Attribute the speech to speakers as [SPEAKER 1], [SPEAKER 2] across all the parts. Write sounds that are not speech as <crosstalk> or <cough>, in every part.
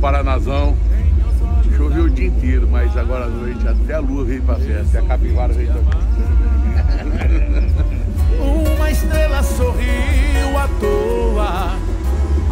[SPEAKER 1] Paranazão. Choveu o dia inteiro, mas agora à noite até a lua veio pra festa, até a capivara veio pra festa.
[SPEAKER 2] Uma estrela sorriu à toa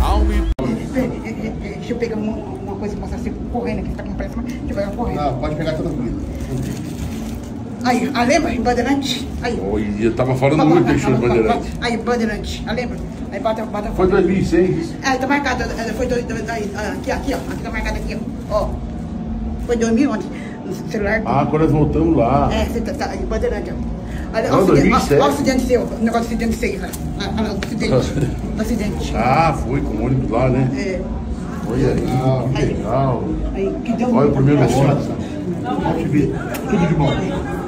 [SPEAKER 2] ao.
[SPEAKER 3] Deixa eu pegar uma, uma coisa e passar assim, correndo aqui, tá com pressa, mas deixa eu pegar correndo.
[SPEAKER 4] Não, pode pegar toda a comida.
[SPEAKER 3] Aí, a lembra? Em Bandeirante? Aí.
[SPEAKER 1] Oi, eu tava falando muito do show do Bandeirante.
[SPEAKER 3] Aí, Bandeirante, a lembra? Aí bota, bota
[SPEAKER 1] Foi
[SPEAKER 3] foto.
[SPEAKER 1] 2006.
[SPEAKER 3] É, tá marcado, é, foi dois, dois, aí, ah, aqui, aqui, ó, aqui tá marcado aqui, ó. ó. Foi 2011, no celular.
[SPEAKER 1] Ah, quando nós voltamos lá.
[SPEAKER 3] É, você tá, tá aí, Bandeirante, ó. Olha, o acidente,
[SPEAKER 1] 2007.
[SPEAKER 3] ó, acidente seu, o negócio do acidente seu, ó. Ah, ah, o acidente. <laughs>
[SPEAKER 1] Ah, foi com o ônibus lá, né?
[SPEAKER 3] É,
[SPEAKER 1] Olha aí, que legal.
[SPEAKER 3] aí, que deu
[SPEAKER 1] Olha o primeiro ônibus. Pode ver. Tudo de bom.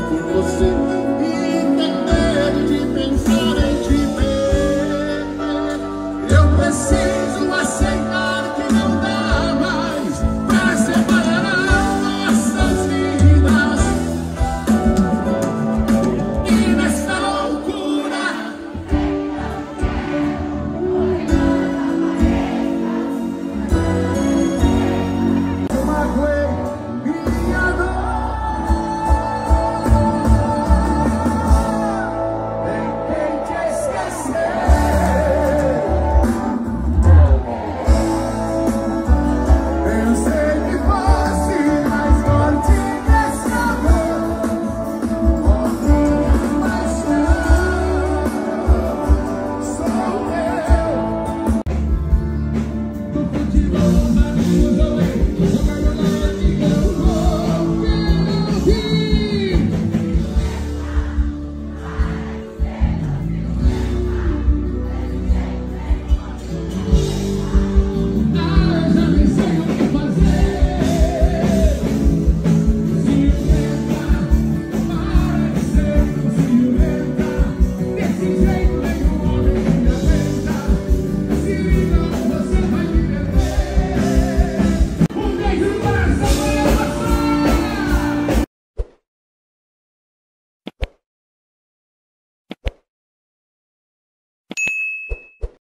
[SPEAKER 3] por
[SPEAKER 1] você.